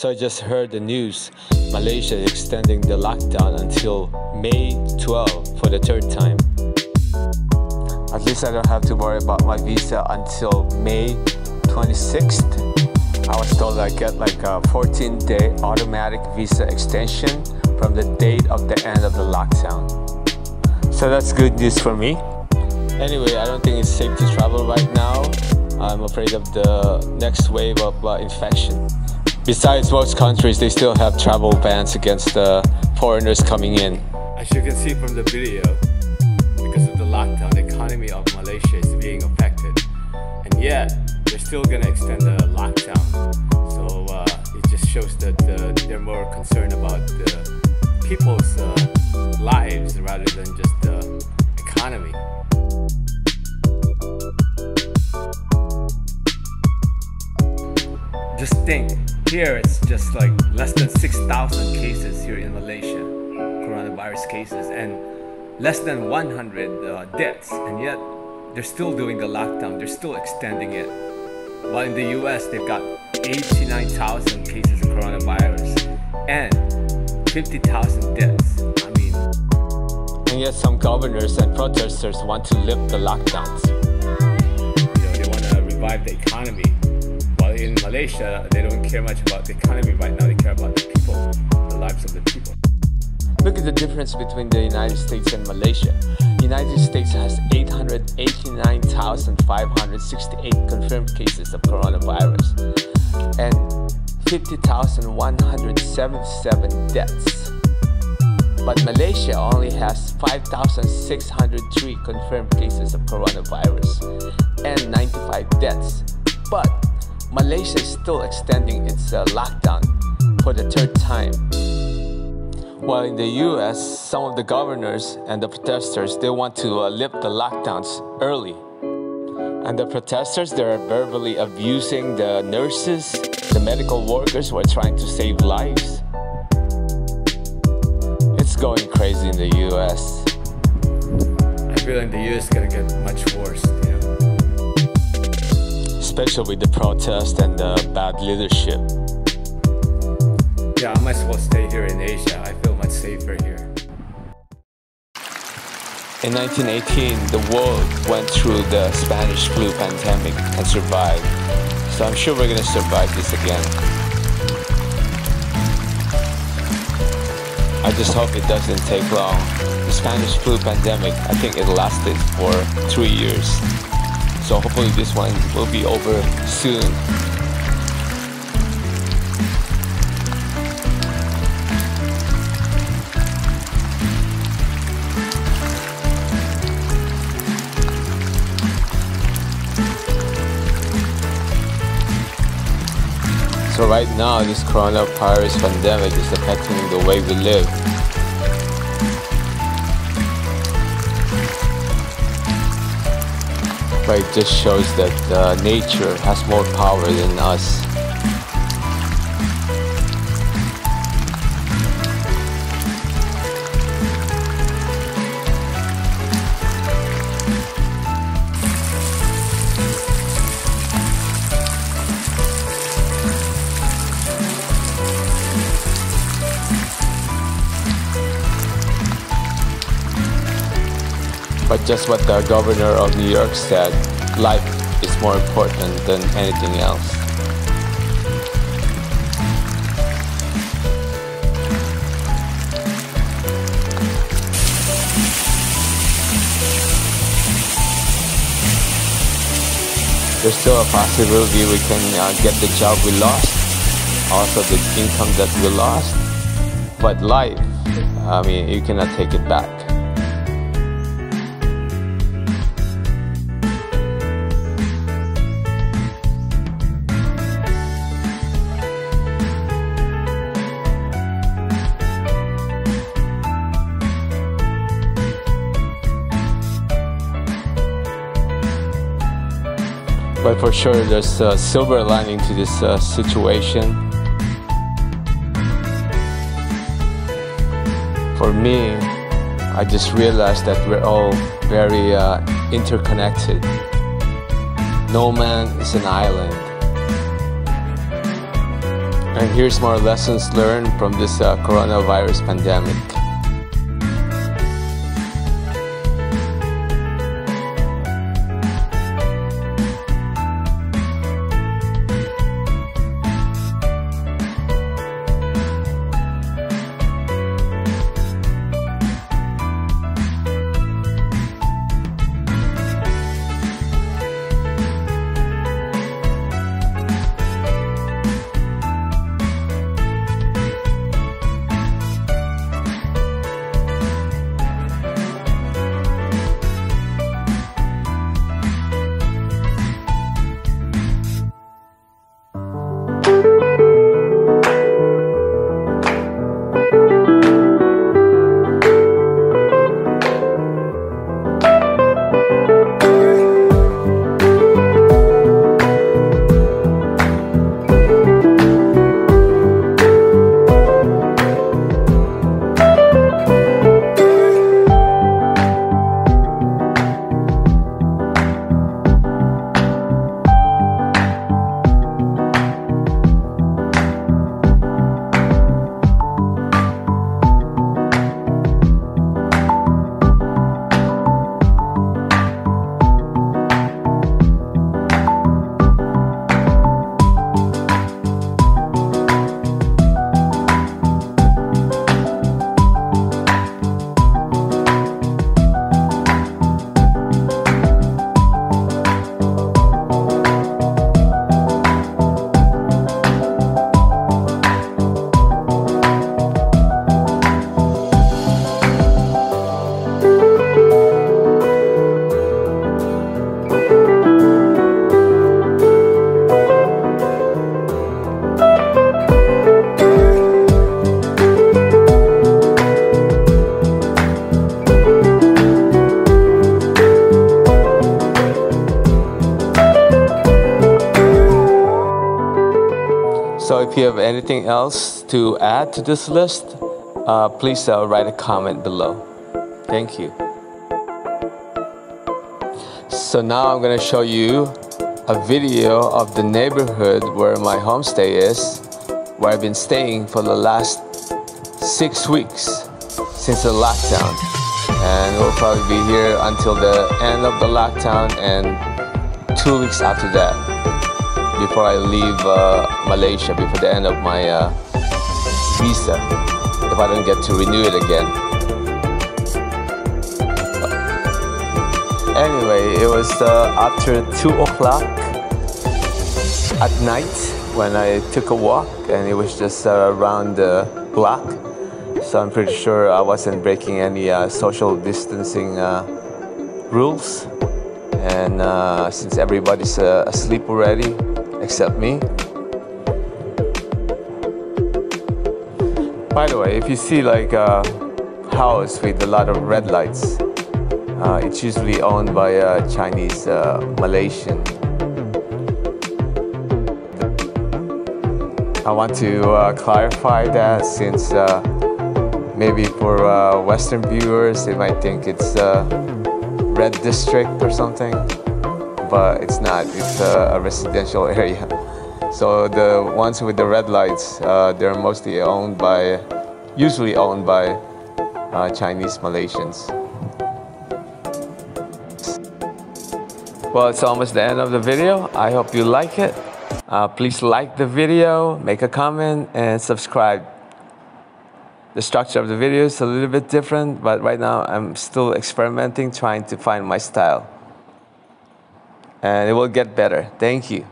So I just heard the news Malaysia is extending the lockdown until May 12 for the third time. At least I don't have to worry about my visa until May 26th. I was told I get like a 14 day automatic visa extension from the date of the end of the lockdown. So that's good news for me. Anyway, I don't think it's safe to travel right now. I'm afraid of the next wave of uh, infection. Besides, most countries they still have travel bans against uh, foreigners coming in. As you can see from the video, because of the lockdown, the economy of Malaysia is being affected. And yet, they're still gonna extend the lockdown. So uh, it just shows that uh, they're more concerned about the people's uh, lives rather than just the economy. Just think, here it's just like less than 6,000 cases here in Malaysia, coronavirus cases, and less than 100 uh, deaths, and yet they're still doing the lockdown, they're still extending it. While in the US, they've got 89,000 cases of coronavirus and 50,000 deaths. I mean, And yet, some governors and protesters want to lift the lockdowns. you know, they want to revive the economy. In Malaysia, they don't care much about the economy right now, they care about the people, the lives of the people. Look at the difference between the United States and Malaysia. The United States has 889,568 confirmed cases of coronavirus and 50,177 deaths. But Malaysia only has 5,603 confirmed cases of coronavirus and 95 deaths. But Malaysia is still extending its uh, lockdown for the third time. While in the US, some of the governors and the protesters they want to uh, lift the lockdowns early. And the protesters they are verbally abusing the nurses, the medical workers who are trying to save lives. It's going crazy in the US. I feel like the US is gonna get much worse, you know. Especially with the protest and the bad leadership. Yeah, I might as well stay here in Asia. I feel much safer here. In 1918, the world went through the Spanish flu pandemic and survived. So I'm sure we're gonna survive this again. I just hope it doesn't take long. The Spanish flu pandemic, I think it lasted for three years. So hopefully this one will be over soon. So right now, this coronavirus pandemic is affecting the way we live. It just shows that uh, nature has more power than us. But just what the governor of New York said, life is more important than anything else. There's still a possibility we can uh, get the job we lost, also the income that we lost. But life, I mean, you cannot take it back. For sure, there's a silver lining to this uh, situation. For me, I just realized that we're all very uh, interconnected. No man is an island. And here's more lessons learned from this uh, coronavirus pandemic. If you have anything else to add to this list, uh, please uh, write a comment below. Thank you. So now I'm going to show you a video of the neighborhood where my homestay is, where I've been staying for the last six weeks since the lockdown. And we'll probably be here until the end of the lockdown and two weeks after that before I leave uh, Malaysia, before the end of my uh, visa, if I don't get to renew it again. Anyway, it was uh, after 2 o'clock at night when I took a walk and it was just uh, around the block. So I'm pretty sure I wasn't breaking any uh, social distancing uh, rules. And since everybody's asleep already, except me. By the way, if you see like a house with a lot of red lights, uh, it's usually owned by a Chinese uh, Malaysian. I want to uh, clarify that since uh, maybe for uh, Western viewers, they might think it's a red district or something but it's not. It's a, a residential area. So the ones with the red lights, uh, they're mostly owned by, usually owned by uh, Chinese Malaysians. Well, it's almost the end of the video. I hope you like it. Uh, please like the video, make a comment, and subscribe. The structure of the video is a little bit different, but right now I'm still experimenting, trying to find my style and it will get better. Thank you.